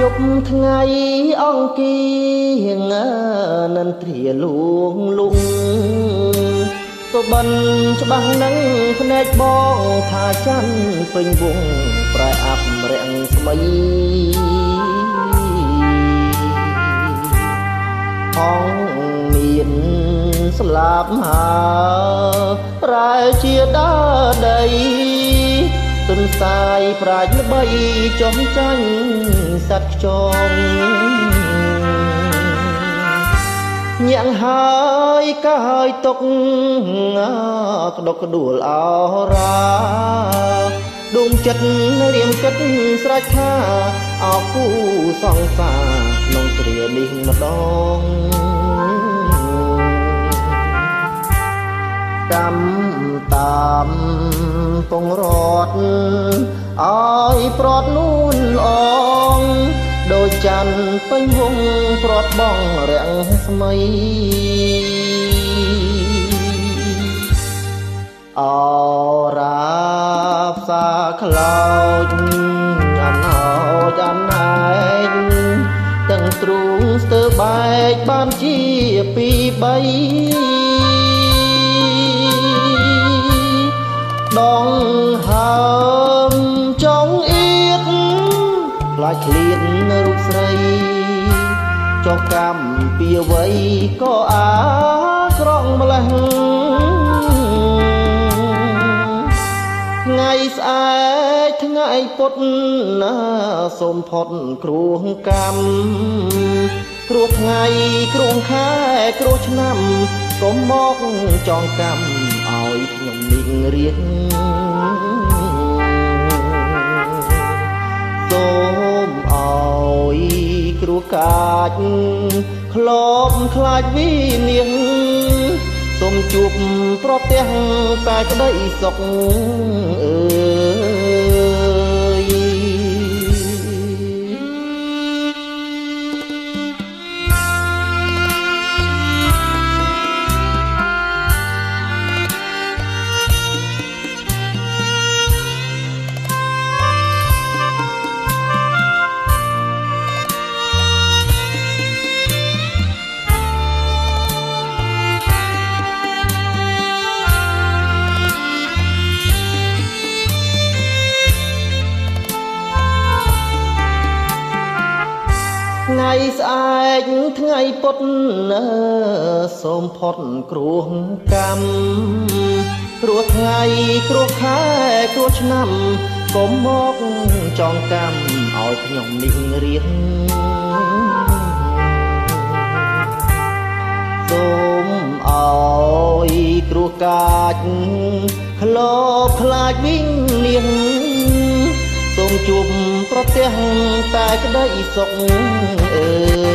យប់ថ្ងៃអង្គានិនទ្រាលួងលុងសុបិនច្បាស់នឹងភ្នែកបងថាច័ន្ទពេញវងប្រែអាប់រាំងស្មីហងមានស្លាប់ហើប្រែជាដើដីទុន សាយប្រាជ្ញល្បីចុះចាញ់សត្វខ្យងញាក់ហើយក៏ហើយទុកក្តុកក្ដួលអរាដួងចិត្តរៀមគិតស្រេចថាអោគូសង្សារក្នុងគ្រានេះម្ដង កម្មតាមពងរត់ឲ្យប្រត់នួនអងដូចច័ន្ទពេញវងព្រាត់បងរាំងស្មីអរាផ្សាខ្លោចអណោចអណែកទាំងទ្រូងស្ទើបែកបានជាពីបី ដងហើមចង់អៀតខ្លាចឃ្លាតរូបស្រីចុះកម្មពីអ្វីក៏អាក្រងម្លេះថ្ងៃស្អែកថ្ងៃពុតណាសូមផុតគ្រោះកម្មគ្រោះថ្ងៃគ្រោះខែគ្រោះឆ្នាំកុំមកចងកម្ម ឲ្យខ្ញុំនេះរៀនសូមឲ្យគ្រោះកាចក្លបខ្លាចវិនាងសូមជួបប្រទះតែក្តីសុខអើយ ថ្ងៃស្អែកថ្ងៃពុតសូមផុតគ្រោះកម្មគ្រោះថ្ងៃគ្រោះខែគ្រោះឆ្នាំកុំមកចងកម្មឲ្យខ្ញុំនេះរៀនសូមឲ្យគ្រោះកាចក្លបខ្លាចវិញនាង សូមជួបប្រទះតែក្តីសុខអើ